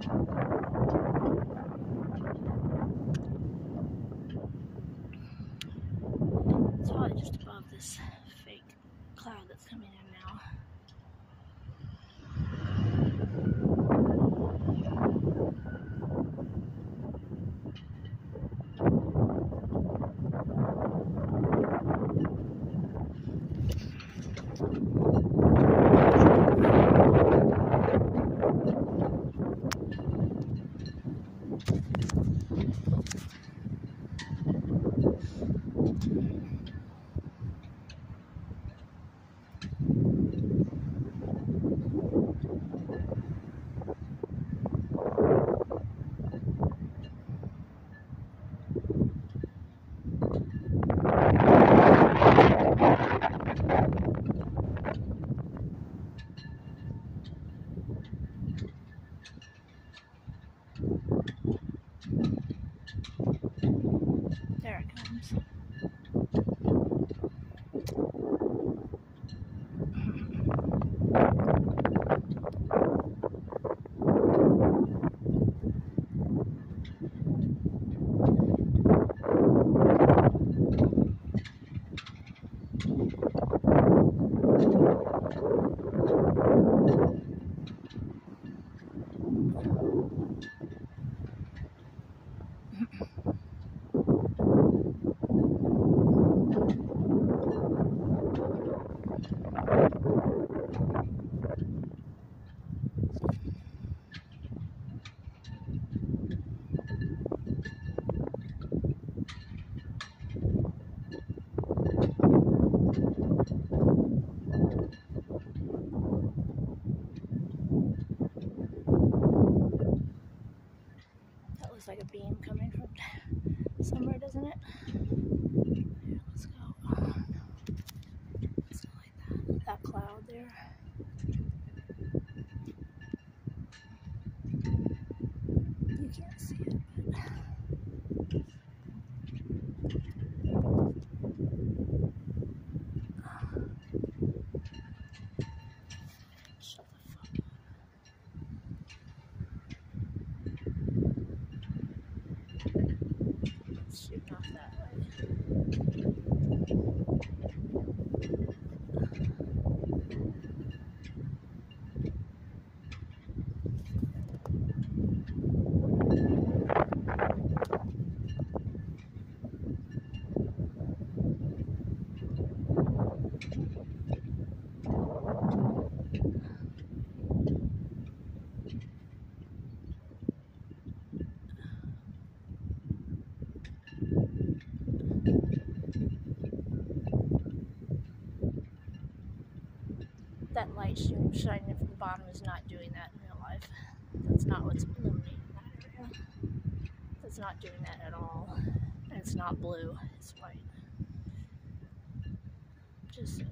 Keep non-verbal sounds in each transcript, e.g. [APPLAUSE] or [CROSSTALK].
It's probably just above this fake cloud that's coming in. Like a beam coming from somewhere, doesn't it? Here, let's go. No. It's not like that. That cloud there. 行吧，的。That. Light shining from the bottom is not doing that in real life. That's not what's illuminating that area. That's not doing that at all. And it's not blue, it's white. Just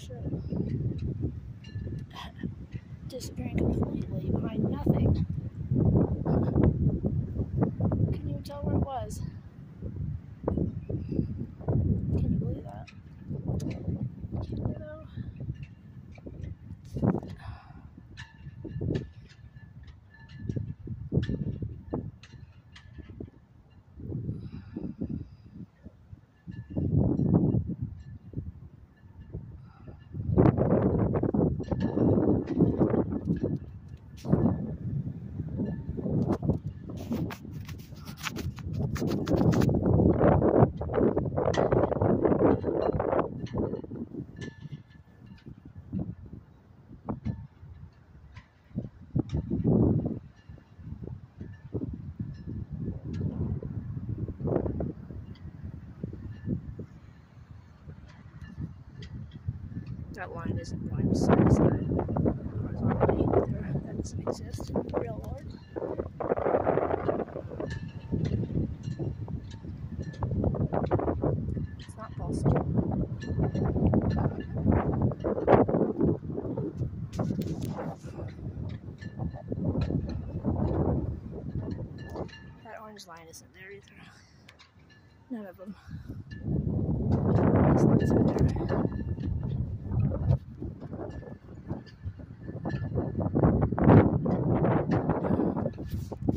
sure. [SIGHS] Disappearing completely behind nothing. That line isn't side to side horizontally either. That doesn't exist in the real world. It's not pulsing. That orange line isn't there either. None of them. There.